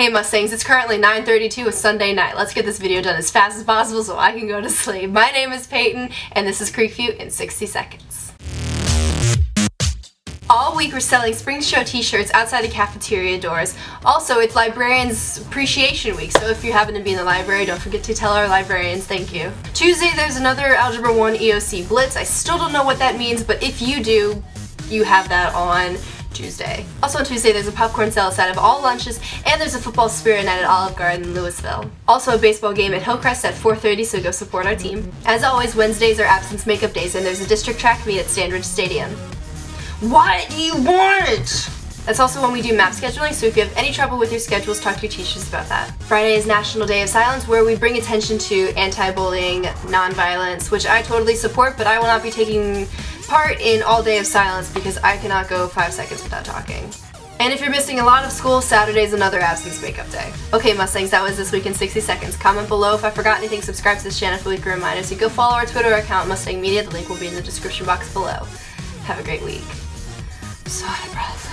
Hey Mustangs, it's currently 9.32 a Sunday night. Let's get this video done as fast as possible so I can go to sleep. My name is Peyton, and this is Creekview in 60 seconds. All week we're selling Spring Show t-shirts outside the cafeteria doors. Also, it's Librarians Appreciation Week, so if you happen to be in the library, don't forget to tell our librarians thank you. Tuesday there's another Algebra 1 EOC Blitz. I still don't know what that means, but if you do, you have that on Tuesday. Also on Tuesday there's a popcorn sale outside of all lunches and there's a football spirit night at Olive Garden in Louisville. Also a baseball game at Hillcrest at 4.30 so go support our team. As always Wednesdays are absence makeup days and there's a district track meet at Standridge Stadium. What do you want? That's also when we do map scheduling, so if you have any trouble with your schedules, talk to your teachers about that. Friday is National Day of Silence, where we bring attention to anti-bullying, non-violence, which I totally support, but I will not be taking part in All Day of Silence because I cannot go five seconds without talking. And if you're missing a lot of school, Saturday's another absence makeup day. Okay, Mustangs, that was this week in 60 seconds. Comment below if I forgot anything, subscribe to this channel for weekly reminders, and go follow our Twitter account, Mustang Media. The link will be in the description box below. Have a great week. So out of breath.